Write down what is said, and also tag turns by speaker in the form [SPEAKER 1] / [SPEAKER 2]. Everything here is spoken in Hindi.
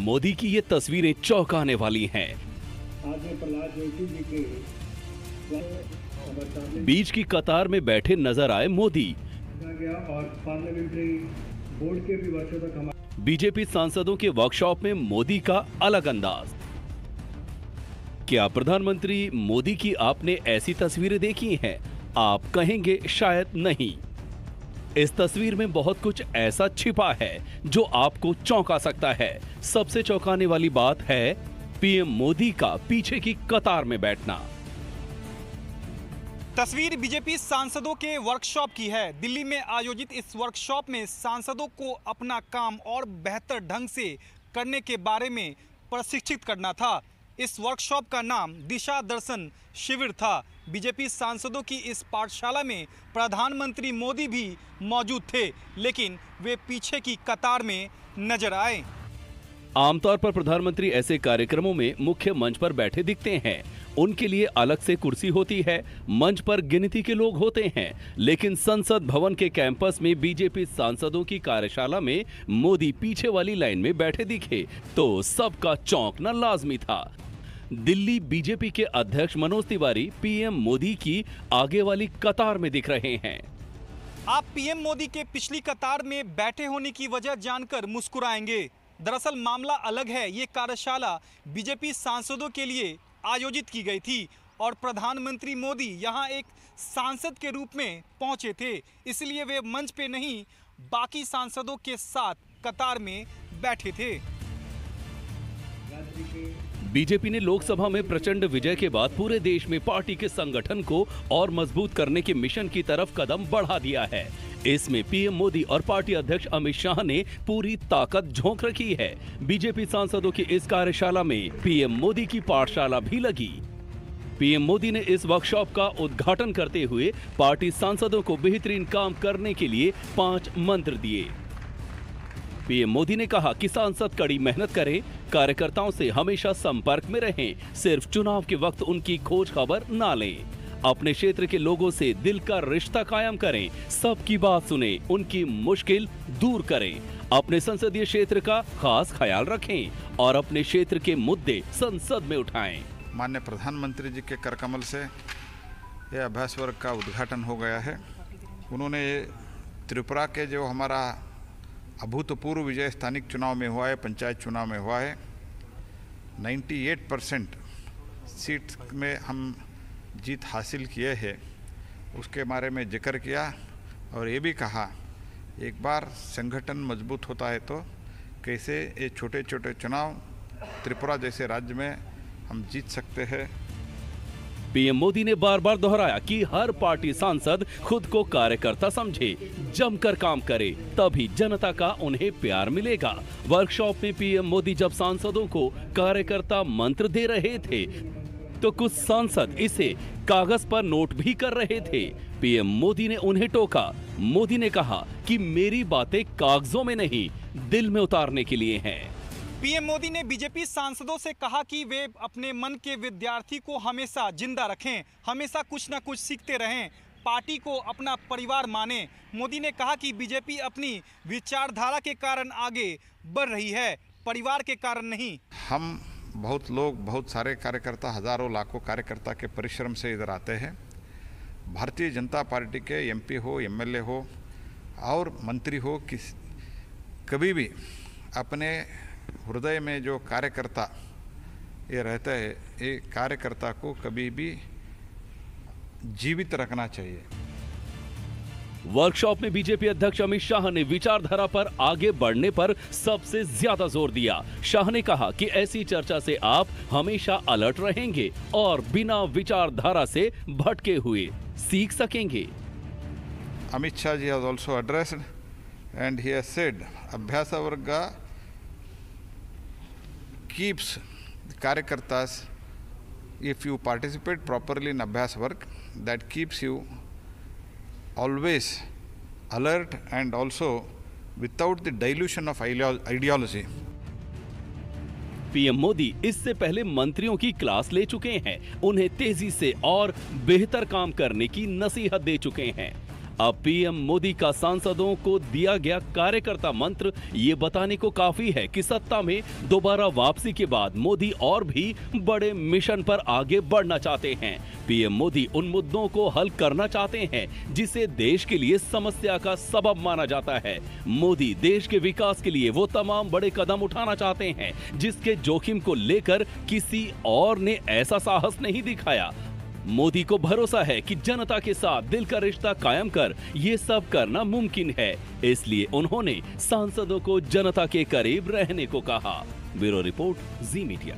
[SPEAKER 1] मोदी की ये तस्वीरें चौंकाने वाली हैं। बीच की कतार में बैठे नज़र आए मोदी। बीजेपी सांसदों के वर्कशॉप में मोदी का अलग अंदाज। क्या प्रधानमंत्री मोदी की आपने ऐसी तस्वीरें देखी हैं? आप कहेंगे शायद नहीं। इस तस्वीर में बहुत कुछ ऐसा छिपा है, जो आपको चौंका सकता है। सबसे चौंकाने वाली बात है, पीएम मोदी का पीछे की कतार में बैठना।
[SPEAKER 2] तस्वीर बीजेपी सांसदों के वर्कशॉप की है। दिल्ली में आयोजित इस वर्कशॉप में सांसदों को अपना काम और बेहतर ढंग से करने के बारे में प्रशिक्षित करना था। इस वर्कशॉप का नाम दिशा दर्शन शिविर था। बीजेपी सांसदों की इस पाठशाला में प्रधानमंत्री मोदी भी मौजूद थे, लेकिन वे पीछे की कतार में नज़र आए।
[SPEAKER 1] आमतौर पर प्रधानमंत्री ऐसे कार्यक्रमों में मुख्य मंच पर बैठे दिखते हैं। उनके लिए अलग से कुर्सी होती है, मंच पर गिनती के लोग होते हैं। लेकिन संसद भवन के कैंपस में बीजेपी सांसदों की कार्यशाला में मोदी पीछे वाली लाइन में बैठे दिखे तो सबका चौंकना लाजमी था। दिल्ली बीजेपी के अध्यक्ष मनोज तिवारी पीएम मोदी की आगे वाली कतार में दिख रहे हैं।
[SPEAKER 2] आप पीएम मोदी के पिछली कतार में बैठे होने की वजह जानकर मुस्कुराएँगे। दरअसल मामला अलग है, ये कार्यशाला बीजेपी सांसदों के लिए आयोजित की गई थी और प्रधानमंत्री मोदी यहाँ एक सांसद के रूप में पहुँचे थे, इसलिए वे मंच पे नहीं, बाकी सांसदों के साथ कतार में बैठे थे।
[SPEAKER 1] बीजेपी ने लोकसभा में प्रचंड विजय के बाद पूरे देश में पार्टी के संगठन को और मज़बूत करने के मिशन की तरफ़ कदम बढ़ा दिया है। इसमें पीएम मोदी और पार्टी अध्यक्ष अमित शाह ने पूरी ताकत झोंक रखी है। बीजेपी सांसदों की इस कार्यशाला में पीएम मोदी की पाठशाला भी लगी। पीएम मोदी ने इस वर्कशॉप का उद्घाटन करते हुए पार्टी सांसदों को बेहतरीन काम करने के लिए पाँच मंत्र दिए। पीएम मोदी ने कहा कि सांसद कड़ी मेहनत करें कार्यकर्ताओं से हमेशा संपर्क में रहें। सिर्फ़ चुनाव के वक्त उनकी खोज खबर ना लें। अपने क्षेत्र के लोगों से दिल का रिश्ता कायम करें। सबकी बात सुने, उनकी मुश्किल दूर करें। अपने संसदीय क्षेत्र का खास ख्याल रखें और अपने क्षेत्र के मुद्दे संसद में उठाएँ।
[SPEAKER 3] माननीय प्रधानमंत्री जी के कर कमल से यह अभ्यास वर्ग का उद्घाटन हो गया है। उन्होंने त्रिपुरा के जो हमारा अभूतपूर्व विजय स्थानिक चुनाव में हुआ है, पंचायत चुनाव में हुआ है। 98 परसेंट सीट में हम जीत हासिल किए हैं। उसके बारे में ज़िक्र किया और ये भी कहा, एक बार संगठन मज़बूत होता है तो कैसे ये छोटे छोटे चुनाव त्रिपुरा जैसे राज्य में हम जीत सकते हैं?
[SPEAKER 1] पीएम मोदी ने बार बार दोहराया कि हर पार्टी सांसद खुद को कार्यकर्ता समझे, जमकर काम करे, तभी जनता का उन्हें प्यार मिलेगा। वर्कशॉप में पीएम मोदी जब सांसदों को कार्यकर्ता मंत्र दे रहे थे तो कुछ सांसद इसे कागज़ पर नोट भी कर रहे थे। पीएम मोदी ने उन्हें टोका। मोदी ने कहा कि मेरी बातें कागजों में नहीं, दिल में उतारने के लिए हैं।
[SPEAKER 2] पीएम मोदी ने बीजेपी सांसदों से कहा कि वे अपने मन के विद्यार्थी को हमेशा ज़िंदा रखें, हमेशा कुछ ना कुछ सीखते रहें, पार्टी को अपना परिवार माने। मोदी ने कहा कि बीजेपी अपनी विचारधारा के कारण आगे बढ़ रही है, परिवार के कारण नहीं।
[SPEAKER 3] हम बहुत लोग, बहुत सारे कार्यकर्ता, हज़ारों लाखों कार्यकर्ता के परिश्रम से इधर आते हैं। भारतीय जनता पार्टी के एमपी हो एमएलए हो, और मंत्री हो, किस, कभी भी अपने हृदय में जो कार्यकर्ता ये रहता है ये कार्यकर्ता को कभी भी जीवित रखना चाहिए।
[SPEAKER 1] वर्कशॉप में बीजेपी अध्यक्ष अमित शाह ने विचारधारा पर आगे बढ़ने पर सबसे ज़्यादा ज़ोर दिया। शाह ने कहा कि ऐसी चर्चा से आप हमेशा अलर्ट रहेंगे और बिना विचारधारा से भटके हुए सीख सकेंगे।
[SPEAKER 3] Amit Shah ji has also addressed and he has said Abhyasa Varga keeps the Karyakartas, if you participate properly in Abhyas work, that keeps you always alert and also without the dilution of ideology.
[SPEAKER 1] PM Modi इससे पहले मंत्रियों की क्लास ले चुके हैं उन्हें तेज़ी से और बेहतर काम करने की नसीहत दे चुके हैं अब पीएम मोदी का सांसदों को दिया गया कार्यकर्ता मंत्र, ये बताने को काफ़ी है कि सत्ता में दोबारा वापसी के बाद मोदी और भी बड़े मिशन पर आगे बढ़ना चाहते हैं। पीएम मोदी उन मुद्दों को हल करना चाहते हैं, जिसे देश के लिए समस्या का सबब माना जाता है। मोदी देश के विकास के लिए वो तमाम बड़े कदम उठाना चाहते हैं, जिसके जोखिम को लेकर किसी और ने ऐसा साहस नहीं दिखाया। मोदी को भरोसा है कि जनता के साथ दिल का रिश्ता कायम कर ये सब करना मुमकिन है। इसलिए उन्होंने सांसदों को जनता के करीब रहने को कहा। Bureau report, Zee media.